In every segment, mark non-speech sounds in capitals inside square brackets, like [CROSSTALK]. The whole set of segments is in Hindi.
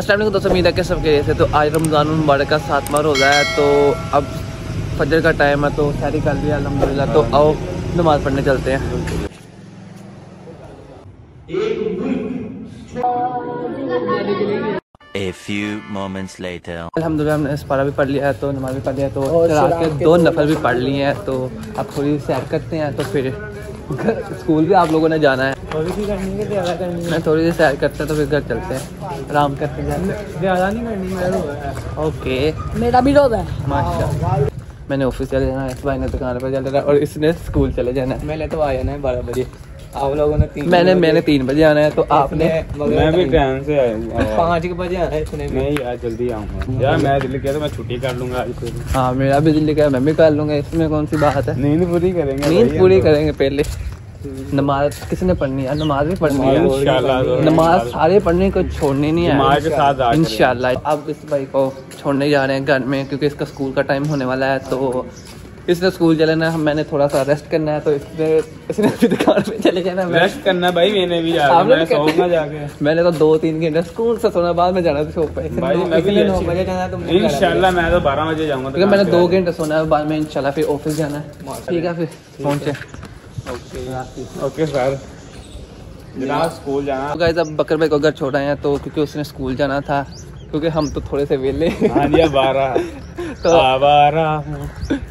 असलम दोस्तों उम्मीद है कि सब के से तो आज रमज़ान मुबारक का सातवां रोज़ा है तो अब फजर का टाइम है तो सारी कर लिया अलहमदिल्ला तो आओ नमाज़ पढ़ने चलते हैं। A few moments later. अलहमदिल्ला हमने इस पारा भी पढ़ लिया है तो नमाज़ भी पढ़ लिया है, तो और के दो नफल भी पढ़ लिए हैं तो अब थोड़ी सैर करते हैं तो फिर [LAUGHS] स्कूल भी आप लोगों ने जाना है। थोड़ी सी करनी है ज़्यादा करनी है? मैं थोड़ी सी सैर करते हैं तो फिर घर चलते हैं। आराम करते जाते ज़्यादा नहीं करनी मेरा रोज़ा ओके। मेरा भी रोज़ा है। माशा मैंने ऑफ़िस चले जाना है इस भाई ने दुकान पर चले जाना और इसने स्कूल चले जाना है। मैंने तो आ जाना है बारह बजे। आप लोगों ने तीन मैंने मैंने तीन बजे आना है तो आपने मैं भी टाइम से आया [LAUGHS] पाँच के बजे आना है इसने भी नहीं यार जल्दी आऊँगा। यार मैं दिल्ली किया तो मैं छुट्टी कर लूँगा हाँ मेरा भी दिल्ली का है, मैं भी कर लूँगा। इसमें कौन सी बात है? नींद पूरी करेंगे नींद पूरी तो। करेंगे पहले। नमाज़ किसने पढ़नी है? नमाज़ भी पढ़नी है। नमाज़ सारे पढ़ने को छोड़ने नहीं है के साथ इंशाल्लाह। अब इस भाई को छोड़ने जा रहे हैं घर में क्योंकि इसका स्कूल का टाइम होने वाला है तो इसने स्कूल चले ना मैंने थोड़ा सा रेस्ट करना है तो इसने इसने भी दुकान पे चले जाना है। रेस्ट करना भाई मैंने भी आपने मैं सोऊँगा जाके। मैंने तो दो तीन घंटे स्कूल से सोना बाद में जाना शॉप पे। भाई मैं भी नौ बजे जाना है, तुमने इंशाल्लाह मैं तो बारह बजे जाऊँगा क्योंकि मैंने दो घंटे सोना है बाद में इंशाल्लाह फिर ऑफ़िस जाना है। ठीक है फिर पहुँचे ओके सर। स्कूल जाना। तो गाइस अब बकर भाई को घर छोड़ हैं तो क्योंकि उसने स्कूल जाना था क्योंकि हम तो थोड़े से वेले। हाँ जी बारह। [LAUGHS] तो आवारा। हूँ।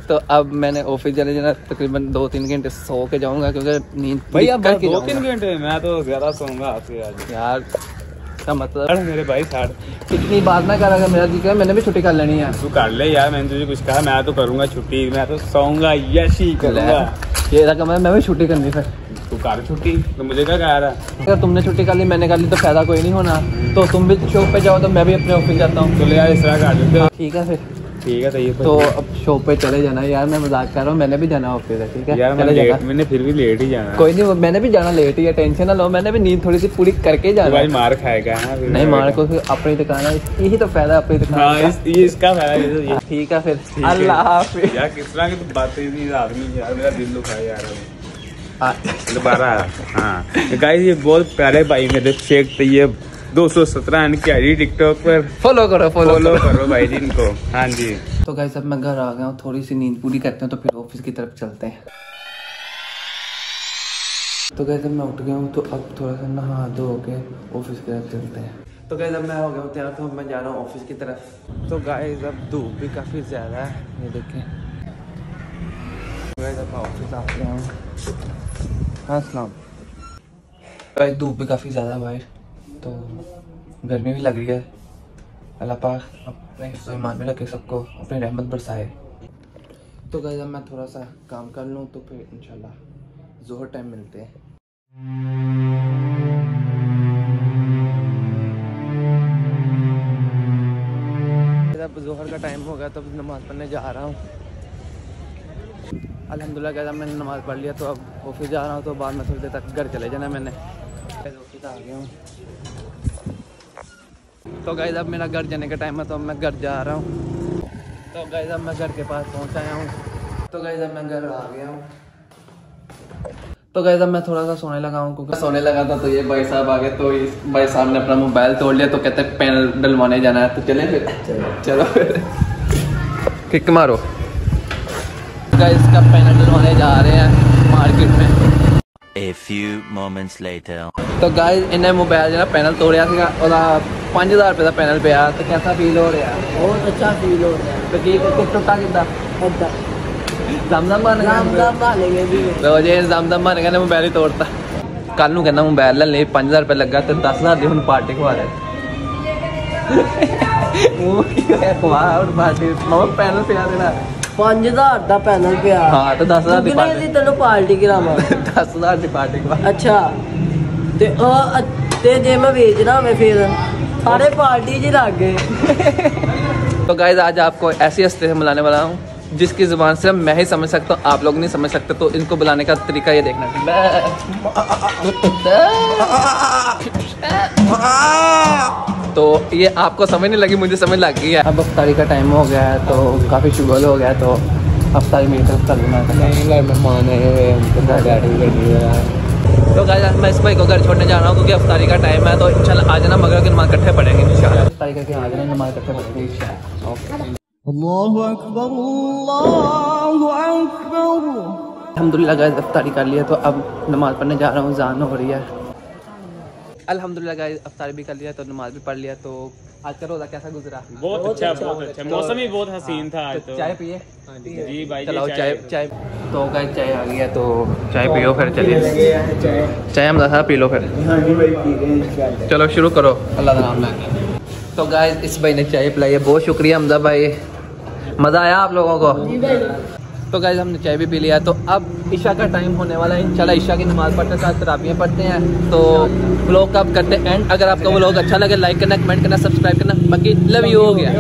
तो अब मैंने ऑफ़िस चले जाना तकरीबन दो तीन घंटे सो के जाऊँगा क्योंकि नींद भाई अब दो तीन घंटे मैं तो ज़्यादा सोऊँगा आपसे आज। यार का मतलब? मेरे भाई इतनी बात ना कर मेरा जी कहे मैंने भी छुट्टी कर लेनी है। तू कर ले यार मैंने तुझे कुछ कहा मैं तो करूँगा छुट्टी मैं तो सोऊँगा यश ही करूँगा। ये रकम है मैं भी छुट्टी करनी फिर। तू कर छुट्टी तो मुझे क्या कह रहा अगर तुमने छुट्टी कर ली मैंने कर ली तो फ़ायदा कोई नहीं होना। तो तुम भी शॉप पे जाओ तो मैं भी अपने ऑफ़िस जाता हूँ। तो यार इस तरह कर देते हो। ठीक है फिर। ठीक है तो ये तो अब शॉप पे चले जाना। यार मैं मज़ाक कर रहा हूँ मैंने भी जाना ऑफ़िस है ठीक है? यार मैं लेट मैंने फिर भी लेट ही जाना। कोई नहीं मैंने भी जाना लेट ही है टेंशन ना लो। मैंने भी नींद थोड़ी सी पूरी करके जाना। भाई मार खाएगा हाँ नहीं मार को अपनी दुकान है। यही तो फ़ायदा है अपनी दुकान हाँ का। इस, ये इसका फ़ायदा तो ठीक है फिर। अल्लाह हाफिज। यार किस तरह की तो बातें नहीं आदमी यार मेरा दिल दुखा यार। हाँ, दोबारा हाँ। गाइस ये बहुत प्यारे भाई मेरे शेख तो ये 217 इनकी आईडी टिकटॉक पर। फॉलो करो फॉलो फॉलो करो। भाई जी इनको। हाँ जी। तो गाइस अब मैं घर आ गया हूँ थोड़ी सी नींद पूरी करते हैं तो फिर ऑफ़िस की तरफ़ चलते हैं। तो गाइस अब मैं उठ गया हूँ तो अब थोड़ा सा नहा धो के ऑफ़िस की तरफ़ चलते हैं। तो गाइस अब मैं हो गया हूँ तैयार तो मैं जा रहा हूँ ऑफ़िस की तरफ़। तो गाइस अब धूप भी काफ़ी ज़्यादा है ये देखें। अब ऑफ़िस आ गया हूँ। हाँ सलाम। गाइस धूप भी काफ़ी ज़्यादा है बाहर तो गर्मी भी लग रही है। अल्लाह पाक अपने ईमान में रखे सबको, अपनी रहमत बरसाए। तो अब मैं थोड़ा सा काम कर लूँ तो फिर इंशाल्लाह जोहर टाइम मिलते हैं। अब जोहर का टाइम हो गया तो नमाज़ पढ़ने जा रहा हूँ। अल्हम्दुलिल्लाह कहता मैंने नमाज़ पढ़ लिया तो अब ऑफ़िस जा रहा हूँ तो बाद में थोड़ी देर तक घर चले जाना मैंने। तो गाइस अब मेरा घर जाने का टाइम है तो अब मैं घर जा रहा हूँ। तो गाइस अब मैं घर के पास पहुँच आया हूँ। तो गाइस अब मैं घर आ गया हूँ। तो गाइस अब मैं थोड़ा सा सोने लगा हूँ क्योंकि सोने लगा था तो ये भाई साहब आ गए तो इस भाई साहब ने अपना मोबाइल तोड़ लिया तो कहते हैं पैनल डलवाने जाना है तो चले फिर। चलो। फिर किक मारो। गाइस का पैनल डलवाने जा रहे हैं मार्केट में। A few moments later. ਤਾਂ ਗਾਇਸ ਇਹਨੇ ਮੋਬਾਈਲ ਜਿਹੜਾ ਪੈਨਲ ਤੋੜਿਆ ਸੀਗਾ ਉਹਦਾ 5000 ਰੁਪਏ ਦਾ ਪੈਨਲ ਪਿਆ ਤੇ ਕਿਹਦਾ ਫੀਲ ਹੋ ਰਿਹਾ? ਬਹੁਤ ਅੱਛਾ ਫੀਲ ਹੋ ਰਿਹਾ। ਤੇ ਕੀ ਟੁੱਟਾ ਕਿੱਦਾਂ? ਅੱਧਾ ਜ਼ਮਜ਼ਮ ਬਣ ਗਿਆ। ਜ਼ਮਜ਼ਮ ਬਣ ਗਿਆ ਜੀ। ਲੋ ਜੇ ਜ਼ਮਜ਼ਮ ਬਣ ਗਿਆ ਨੇ ਮੋਬਾਈਲ ਹੀ ਤੋੜਤਾ। ਕੱਲ ਨੂੰ ਕਹਿੰਦਾ ਮੋਬਾਈਲ ਲੈ ਲੈ 5000 ਰੁਪਏ ਲੱਗਾ ਤੇ 10000 ਦੇ ਹੁਣ ਪਾਰਟੀ ਖਵਾ ਰਿਹਾ ਉਹ ਕੀ ਹੋਇਆ? ਖਵਾ ਹੁਣ ਪਾਰਟੀ ਪੈਨਲ ਪਿਆ ਦੇਣਾ पाँच हजार का पैनल पे आ ਹਾਂ ਤੇ 10000 ਦੀ कितने दी ਪਾਰਟੀ तेन पार्टी करावा 10000 ਦੀ ਪਾਰਟੀ ਖਵਾ अच्छा ते ओ ते जे मैं बेचना मैं फिर सारे पार्टी जी लग गए तो गाइज आज आपको ऐसी हस्ती से मिलाने वाला हूँ जिसकी जुबान से मैं ही समझ सकता हूँ आप लोग नहीं समझ सकते तो इनको बुलाने का तरीका ये देखना तो ये आपको समझ नहीं लगी मुझे समझ लग गई है। अब अफ्तारी का टाइम हो गया है तो काफ़ी शुगर हो गया तो अफ्तारी मेरी तरफ़ कर नहीं मेहमान आए हुए उनको बैटिंग करनी है। तो गाइस आज मैं इस भाई को घर छोड़ने जा रहा हूँ क्योंकि अफ्तारी का टाइम है तो इंशाल्लाह आ जाना मगर की नमाज़ इकट्ठे पढ़ेंगे इंशाल्लाह। अफ्तारी अफ्तारी करके आ जाना नमाज़ इकट्ठे पढ़ेंगे इंशाल्लाह। ओके। अल्हम्दुलिल्लाह गाइस अफ्तारी कर लिया तो अब नमाज़ पढ़ने जा रहा हूँ जान हो रही है। अल्हम्दुलिल्लाह गाइस अफ्तारी भी कर लिया तो नमाज़ भी पढ़ लिया तो आज का रोज़ा कैसा गुजरा? बहुत अच्छा बहुत अच्छा। मौसम भी बहुत हसीन था आज तो चाय पिए? जी। भाई चलाओ चाय। चाय तो गाइस चाय आ गई है तो चाय पियो फिर चलिए। चाय। हम साहब पी लो फिर। चलो शुरू करो। अल्लाह का नाम लेके। तो गाइस इस भाई ने चाय पिलाई है बहुत शुक्रिया हमदा भाई। मज़ा आया आप लोगों को? तो गाइज़ हमने चाय भी पी लिया। तो अब ईशा का टाइम होने वाला है। इंशाल्लाह ईशा की नमाज़ पढ़ते साथ तराबियाँ पढ़ते हैं। तो ब्लॉग का करते हैं एंड अगर आपका ब्लॉग अच्छा लगे लाइक करना कमेंट करना सब्सक्राइब करना। बाकी लव यू हो गया।